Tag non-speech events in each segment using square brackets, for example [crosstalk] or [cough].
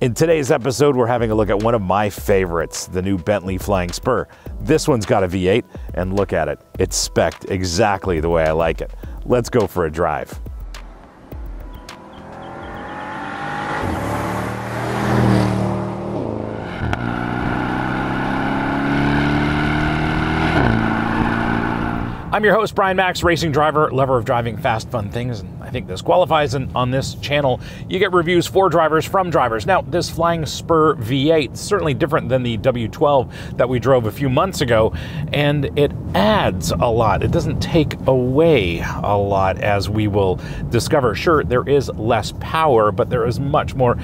In today's episode, we're having a look at one of my favorites, the new Bentley Flying Spur. This one's got a V8, and look at it. It's spec'd exactly the way I like it. Let's go for a drive. I'm your host, Brian Makse, racing driver, lover of driving fast, fun things, and I think this qualifies. And on this channel, you get reviews for drivers from drivers. Now, this Flying Spur V8 certainly different than the W12 that we drove a few months ago, and it adds a lot. It doesn't take away a lot, as we will discover. Sure, there is less power, but there is much more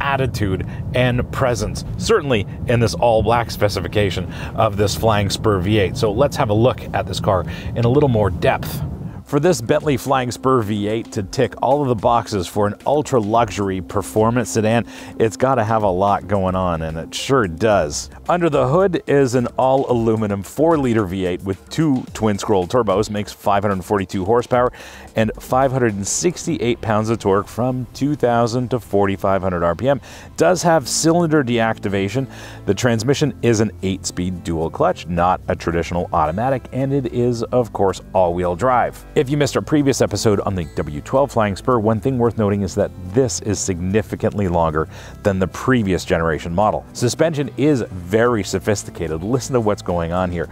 attitude and presence, certainly in this all black specification of this Flying Spur V8. So let's have a look at this car in a little more depth. For this Bentley Flying Spur V8 to tick all of the boxes for an ultra luxury performance sedan, it's got to have a lot going on, and it sure does. Under the hood is an all aluminum 4 liter V8 with two twin scroll turbos, makes 542 horsepower and 568 pounds of torque from 2,000 to 4,500 RPM. Does have cylinder deactivation. The transmission is an 8 speed dual clutch, not a traditional automatic, and it is, of course, all wheel drive. If you missed our previous episode on the W12 Flying Spur, one thing worth noting is that this is significantly longer than the previous generation model. Suspension is very sophisticated. Listen to what's going on here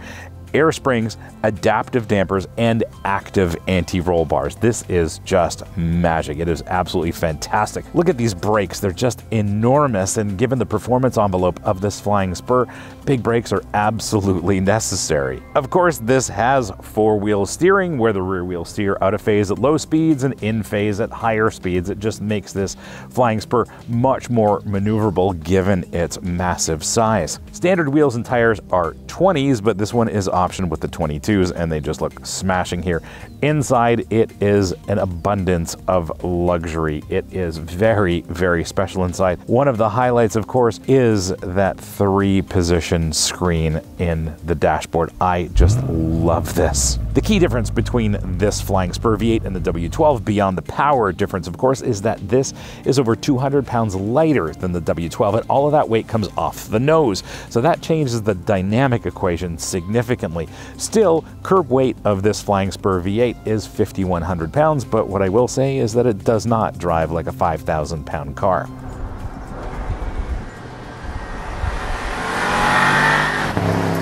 air springs, adaptive dampers, and active anti-roll bars. This is just magic. It is absolutely fantastic. Look at these brakes. They're just enormous, and given the performance envelope of this Flying Spur, big brakes are absolutely [laughs] necessary. Of course, this has four-wheel steering, where the rear wheel steer out of phase at low speeds and in phase at higher speeds. It just makes this Flying Spur much more maneuverable given its massive size. Standard wheels and tires are 20s, but this one is option with the 22s, and they just look smashing here. Inside, it is an abundance of luxury. It is very, very special inside. One of the highlights, of course, is that three position screen in the dashboard. I just love this. The key difference between this Flying Spur V8 and the W12, beyond the power difference, of course, is that this is over 200 pounds lighter than the W12, and all of that weight comes off the nose. So that changes the dynamic equation significantly. Still, curb weight of this Flying Spur V8 is 5,100 pounds, but what I will say is that it does not drive like a 5,000 pound car.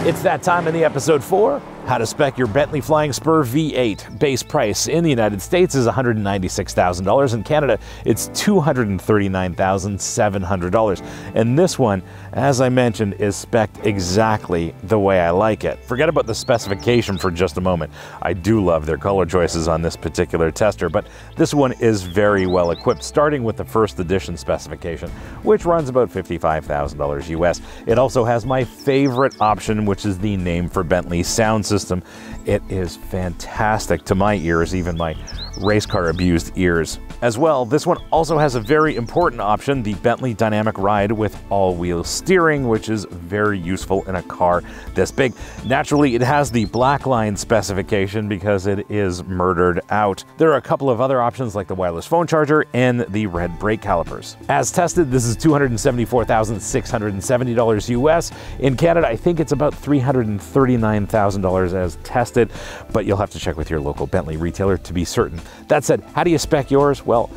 It's that time in the episode for how to spec your Bentley Flying Spur V8. Base price in the United States is $196,000. In Canada, it's $239,700. And this one, as I mentioned, is spec'd exactly the way I like it. Forget about the specification for just a moment. I do love their color choices on this particular tester, but this one is very well equipped, starting with the first edition specification, which runs about $55,000 US. It also has my favorite option, which is the Naim for Bentley sound system. It is fantastic to my ears, even my race car abused ears. As well, this one also has a very important option, the Bentley Dynamic Ride with all-wheel steering, which is very useful in a car this big. Naturally, it has the Blackline specification because it is murdered out. There are a couple of other options like the wireless phone charger and the red brake calipers. As tested, this is $274,670 US. In Canada, I think it's about $339,000 as tested, but you'll have to check with your local Bentley retailer to be certain. That said, how do you spec yours? Well,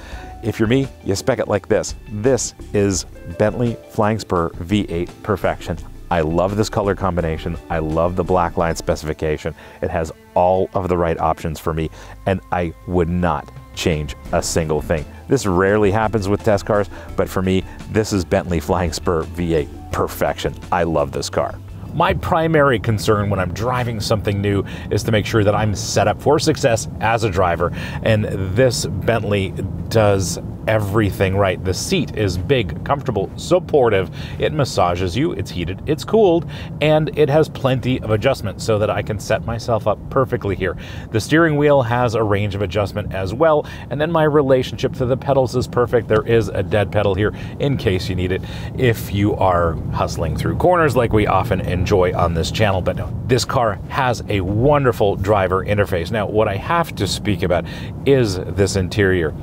if you're me, you spec it like this. This is Bentley Flying Spur V8 Perfection. I love this color combination. I love the Blackline specification. It has all of the right options for me, and I would not change a single thing. This rarely happens with test cars, but for me, this is Bentley Flying Spur V8 Perfection. I love this car. My primary concern when I'm driving something new is to make sure that I'm set up for success as a driver. And this Bentley does everything right. The seat is big, comfortable, supportive. It massages you, it's heated, it's cooled, and it has plenty of adjustment so that I can set myself up perfectly here. The steering wheel has a range of adjustment as well, and then my relationship to the pedals is perfect. There is a dead pedal here in case you need it if you are hustling through corners like we often enjoy on this channel. But no, this car has a wonderful driver interface. Now, what I have to speak about is this interior.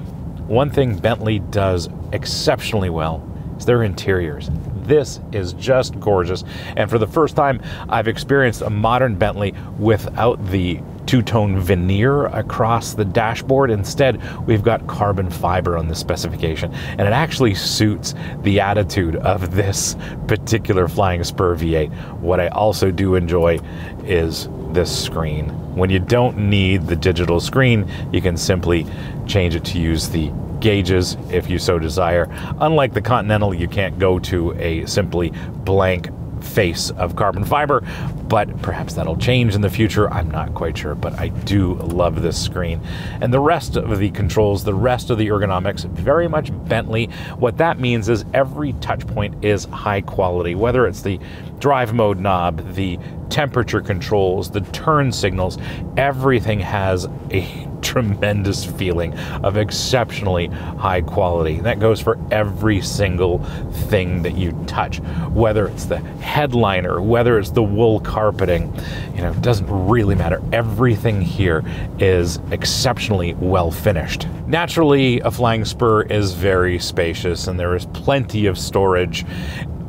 One thing Bentley does exceptionally well is their interiors. This is just gorgeous. And for the first time, I've experienced a modern Bentley without the two-tone veneer across the dashboard. Instead, we've got carbon fiber on the specification, and it actually suits the attitude of this particular Flying Spur V8. What I also do enjoy is this screen. When you don't need the digital screen, you can simply change it to use the gauges if you so desire. Unlike the Continental, you can't go to a simply blank face of carbon fiber, but perhaps that'll change in the future. I'm not quite sure, but I do love this screen. And the rest of the controls, the rest of the ergonomics, very much Bentley. What that means is every touch point is high quality, whether it's the drive mode knob, the temperature controls, the turn signals, everything has a tremendous feeling of exceptionally high quality. that goes for every single thing that you touch, whether it's the headliner, whether it's the wool carpeting, you know, it doesn't really matter. Everything here is exceptionally well finished. Naturally, a Flying Spur is very spacious and there is plenty of storage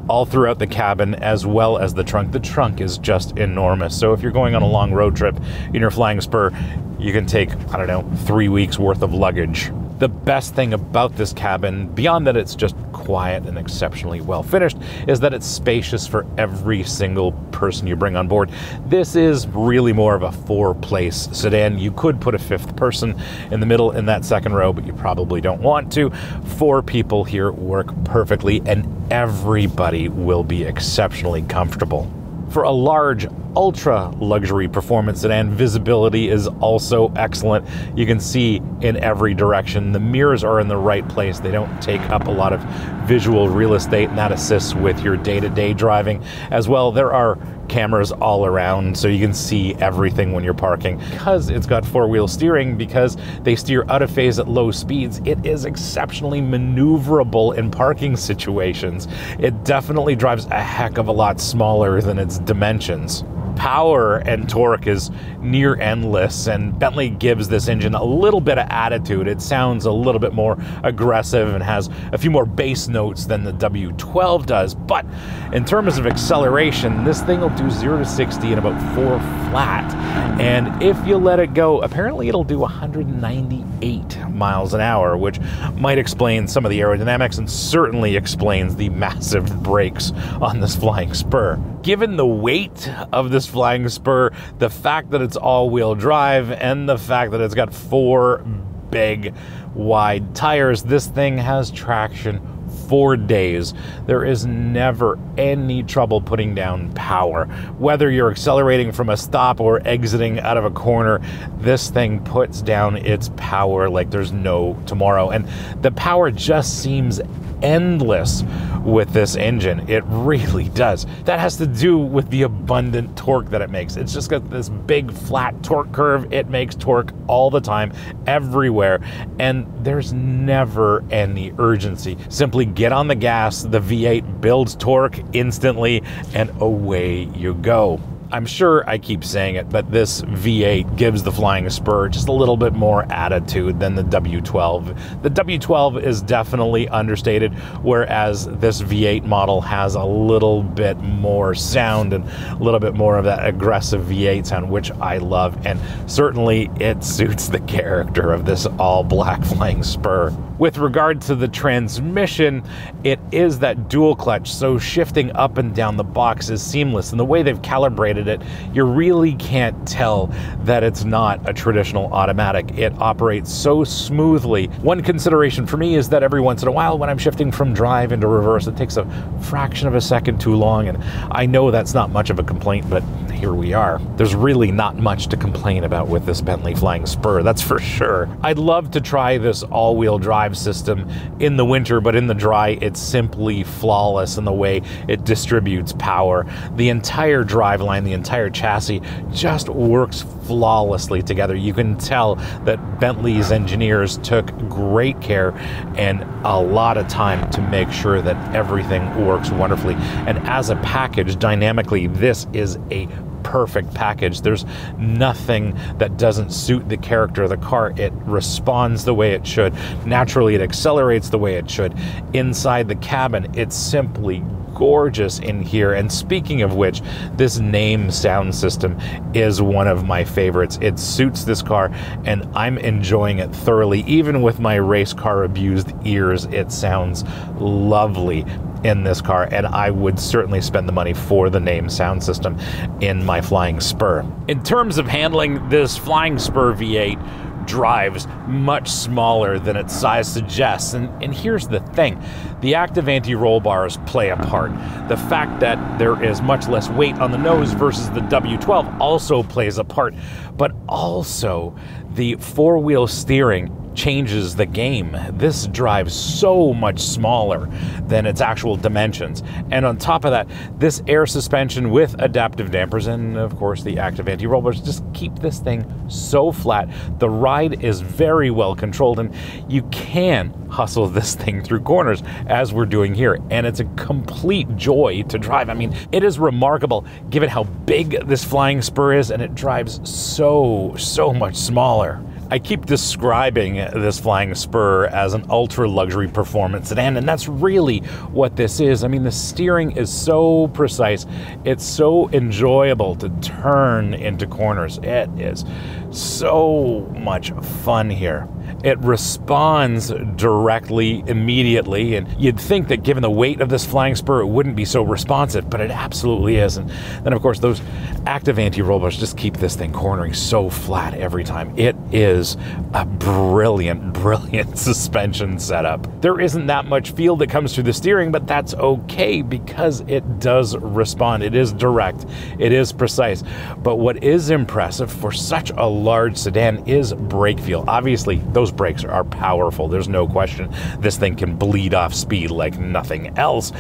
all throughout the cabin as well as the trunk. The trunk is just enormous. So if you're going on a long road trip in your Flying Spur, you can take, I don't know, three weeks worth of luggage. The best thing about this cabin, beyond that it's just quiet and exceptionally well finished, is that it's spacious for every single person you bring on board. This is really more of a four place sedan. You could put a fifth person in the middle in that second row, but you probably don't want to. Four people here work perfectly, and everybody will be exceptionally comfortable. For a large ultra luxury performance sedan, visibility is also excellent. You can see in every direction. The mirrors are in the right place. They don't take up a lot of visual real estate, and that assists with your day to day driving. As well, there are cameras all around so you can see everything when you're parking. Because it's got four wheel steering, because they steer out of phase at low speeds, it is exceptionally maneuverable in parking situations. It definitely drives a heck of a lot smaller than its dimensions power and torque is near endless, and Bentley gives this engine a little bit of attitude. It sounds a little bit more aggressive and has a few more bass notes than the W12 does. But in terms of acceleration, this thing will do 0 to 60 in about 4 flat. And if you let it go, apparently it'll do 198 miles an hour, which might explain some of the aerodynamics and certainly explains the [laughs] massive brakes on this flying spur. Given the weight of this flying spur, the fact that it's all wheel drive, and the fact that it's got four big wide tires, this thing has traction for days. There is never any trouble putting down power. Whether you're accelerating from a stop or exiting out of a corner, this thing puts down its power like there's no tomorrow. And the power just seems endless with this engine. It really does. That has to do with the abundant torque that it makes. It's just got this big flat torque curve. It makes torque all the time, everywhere, and there's never any urgency. Simply get on the gas, the V8 builds torque instantly, and away you go. I'm sure I keep saying it, but this V8 gives the Flying Spur just a little bit more attitude than the W12. The W12 is definitely understated, whereas this V8 model has a little bit more sound and a little bit more of that aggressive V8 sound, which I love, and certainly it suits the [laughs] character of this all black Flying Spur. With regard to the transmission, it is that dual clutch, so shifting up and down the box is seamless. And the way they've calibrated it, you really can't tell that it's not a traditional automatic. It operates so smoothly. One consideration for me is that every once in a while, when I'm shifting from drive into reverse, it takes a fraction of a second too long. And I know that's not much of a complaint, but here we are. There's really not much to complain about with this Bentley Flying Spur, that's for sure. I'd love to try this all wheel drive drive system in the winter, but in the dry, it's simply flawless in the way it distributes power. The entire drive line, the entire chassis just works flawlessly together. You can tell that Bentley's engineers took great care and a lot of time to make sure that everything works wonderfully. And as a package, dynamically, this is a perfect package. There's nothing that doesn't suit the character of the car. It responds the way it should. Naturally, it accelerates the way it should. Inside the cabin, it's simply gorgeous in here. And speaking of which, this Naim sound system is one of my favorites. It suits this car, and I'm enjoying it thoroughly. Even with my race car abused ears, it sounds lovely in this car, and I would certainly spend the money for the Naim sound system in my Flying Spur. In terms of handling, this Flying Spur V8 drives much smaller than its size suggests. And, and here's the thing the active anti roll bars play a part. The fact that there is much less weight on the nose versus the W12 also plays a part, but also the four wheel steering changes the game. This drives so much smaller than its actual dimensions. And on top of that, this air suspension with adaptive dampers and, of course, the active anti rollers just keep this thing so flat. The ride is very well controlled, and you can hustle this thing through corners as we're doing here. And it's a complete joy to drive. I mean, it is remarkable given how big this flying spur is, and it drives so, so much smaller. I keep describing this Flying Spur as an ultra luxury performance sedan, and that's really what this is. I mean, the steering is so precise, it's so enjoyable to turn into corners. It is so much fun here. It responds directly, immediately, and you'd think that given the weight of this flying spur, it wouldn't be so responsive, but it absolutely is. And then, of course, those active anti-roll bars just keep this thing cornering so flat every time. It is a brilliant, [laughs] brilliant suspension setup. There isn't that much feel that comes through the steering, but that's okay because it does respond. It is direct, it is precise. But what is impressive for such a large sedan is brake feel. Obviously, those brakes are powerful. There's no question. This thing can bleed off speed like nothing else.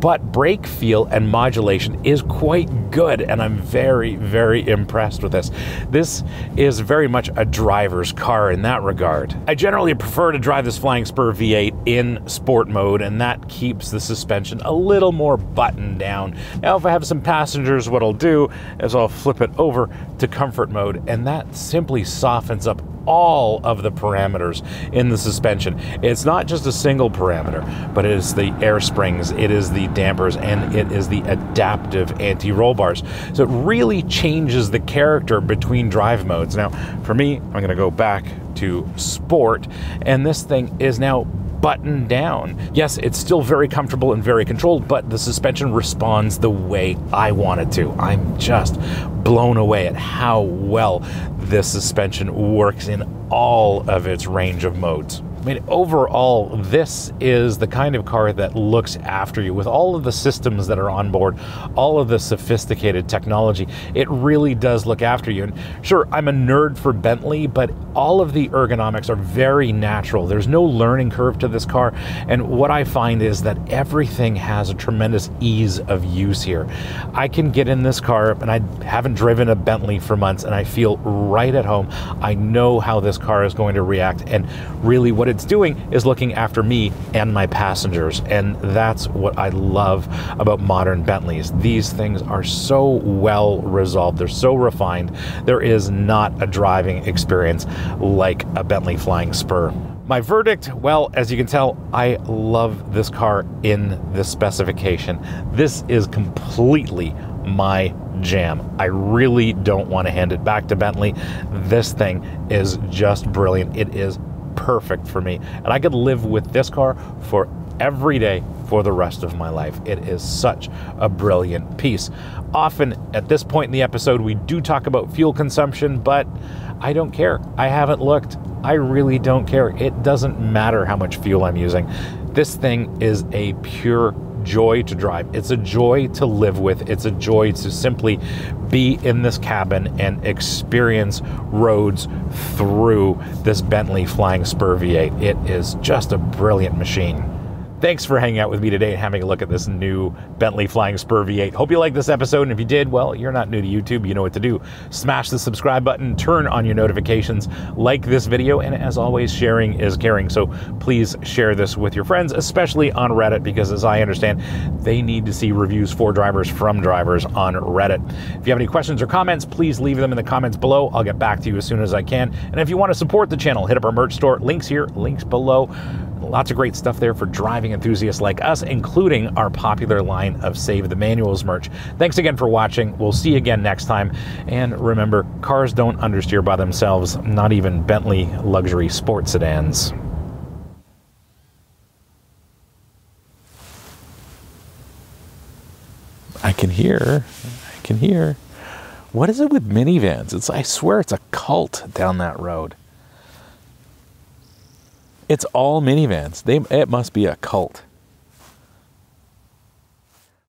But brake feel and modulation is quite good, and I'm very, very impressed with this. This is very much a driver's car in that regard. I generally prefer to drive this Flying Spur V8 in sport mode, and that keeps the suspension a little more buttoned down. Now, if I have some passengers, what I'll do is I'll flip it over to comfort mode, and that simply softens up all of the parameters in the suspension. It's not just a single parameter, but it is the air springs, it is the dampers, and it is the adaptive anti roll bars. So it really changes the character between drive modes. Now, for me, I'm going to go back to sport, and this thing is now buttoned down. Yes, it's still very comfortable and very controlled, but the suspension responds the way I want it to. I'm just blown away at how well this suspension works in all of its range of modes. I mean, overall, this is the kind of car that looks after you with all of the systems that are on board, all of the sophisticated technology. It really does look after you. And sure, I'm a nerd for Bentley, but all of the ergonomics are very natural. There's no learning curve to this car. And what I find is that everything has a tremendous ease of use here. I can get in this car, and I haven't driven a Bentley for months, and I feel right at home. I know how this car is going to react. And really, what it's doing is looking after me and my passengers. And that's what I love about modern Bentleys. These things are so well resolved, they're so refined. There is not a driving experience like a Bentley Flying Spur. My verdict, well, as you can tell, I love this car in this specification. This is completely my jam. I really don't want to hand it back to Bentley. This thing is just brilliant. It is perfect for me. And I could live with this car for every day for the rest of my life. It is such a brilliant piece. Often at this point in the episode, we do talk about fuel consumption, but I don't care. I haven't looked. I really don't care. It doesn't matter how much fuel I'm using. This thing is a pure joy to drive. It's a joy to live with. It's a joy to simply be in this cabin and experience roads through this Bentley Flying Spur V8. It is just a brilliant machine. Thanks for hanging out with me today and having a look at this new Bentley Flying Spur V8. Hope you liked this episode, and if you did, well, you're not new to YouTube, you know what to do. Smash the subscribe button, turn on your notifications, like this video, and as always, sharing is caring. So please share this with your friends, especially on Reddit, because as I understand, they need to see reviews for drivers from drivers on Reddit. If you have any questions or comments, please leave them in the comments below. I'll get back to you as soon as I can. And if you want to support the channel, hit up our merch store. Links here, links below. Lots of great stuff there for driving enthusiasts like us, including our popular line of Save the Manuals merch. Thanks again for watching. We'll see you again next time. And remember, cars don't understeer by themselves, not even Bentley luxury sports sedans. I can hear, I can hear. What is it with minivans? It's I swear it's a cult down that road. It's all minivans. They it must be a cult.